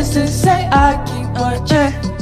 promises say I keep watching